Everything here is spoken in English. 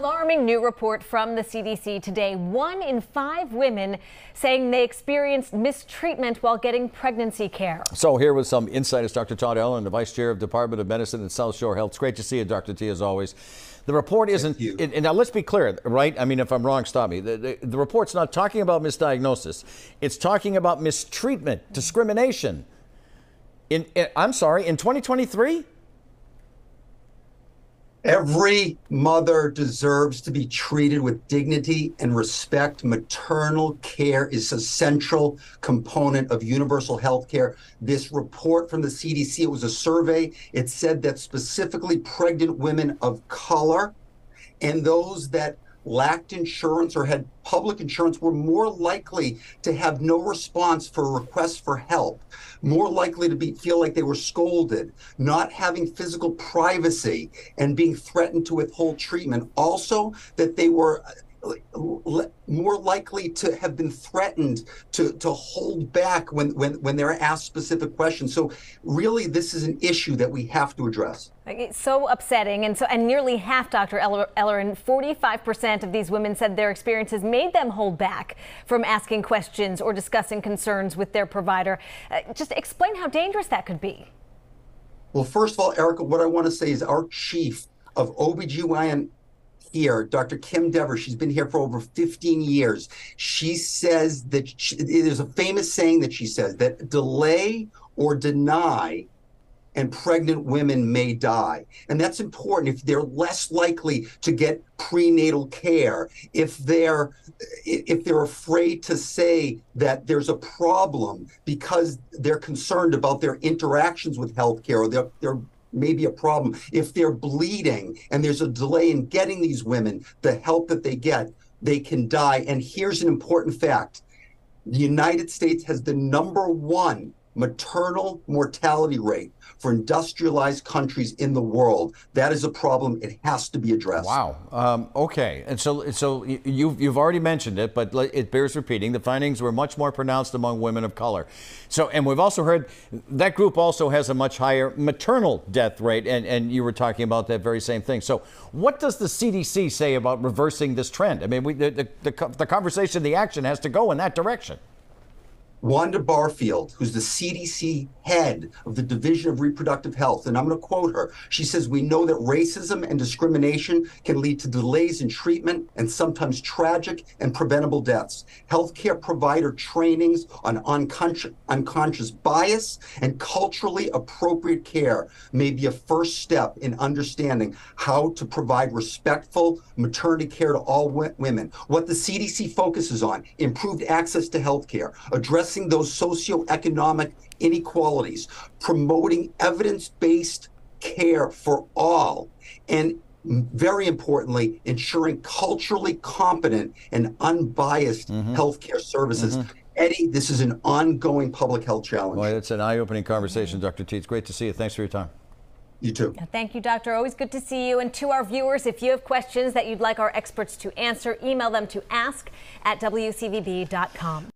alarming new report from the CDC today. One in five women saying they experienced mistreatment while getting pregnancy care. So here with some insight is Dr. Todd Ellerin, the Vice Chair of Department of Medicine at South Shore Health. It's great to see you, Dr. T, as always. The report isn't, and now let's be clear, right? I mean, if I'm wrong, stop me. The, the, the report's not talking about misdiagnosis. It's talking about mistreatment, discrimination. In, in I'm sorry, in 2023? Every mother deserves to be treated with dignity and respect. Maternal care is a central component of universal health care. This report from the CDC, it was a survey. It said that specifically pregnant women of color and those that lacked insurance or had public insurance were more likely to have no response for requests for help, more likely to be feel like they were scolded, not having physical privacy and being threatened to withhold treatment. Also that they were uh, more likely to have been threatened to, to hold back when, when, when they're asked specific questions. So really, this is an issue that we have to address. It's so upsetting. And so, and nearly half, Dr. Ellerin, 45% of these women said their experiences made them hold back from asking questions or discussing concerns with their provider. Uh, just explain how dangerous that could be. Well, first of all, Erica, what I want to say is our chief of OBGYN here, Dr. Kim Dever, she's been here for over 15 years. She says that she, there's a famous saying that she says that delay or deny and pregnant women may die. And that's important if they're less likely to get prenatal care, if they're if they're afraid to say that there's a problem because they're concerned about their interactions with healthcare or they're, they're maybe a problem. If they're bleeding and there's a delay in getting these women the help that they get, they can die. And here's an important fact the United States has the number one maternal mortality rate for industrialized countries in the world. That is a problem. It has to be addressed. Wow. Um, okay. And so, so you've, you've already mentioned it, but it bears repeating. The findings were much more pronounced among women of color. So, and we've also heard that group also has a much higher maternal death rate. And, and you were talking about that very same thing. So, what does the CDC say about reversing this trend? I mean, we, the, the, the, the conversation, the action has to go in that direction. Wanda Barfield, who's the CDC head of the Division of Reproductive Health, and I'm going to quote her. She says, We know that racism and discrimination can lead to delays in treatment and sometimes tragic and preventable deaths. Healthcare provider trainings on unconscious, unconscious bias and culturally appropriate care may be a first step in understanding how to provide respectful maternity care to all women. What the CDC focuses on improved access to healthcare, address addressing those socioeconomic inequalities, promoting evidence based care for all, and very importantly, ensuring culturally competent and unbiased mm-hmm. healthcare services. Mm-hmm. Eddie, this is an ongoing public health challenge. Well, it's an eye opening conversation, Dr. T. It's great to see you. Thanks for your time. You too. Thank you, Doctor. Always good to see you. And to our viewers, if you have questions that you'd like our experts to answer, email them to ask at WCVB.com.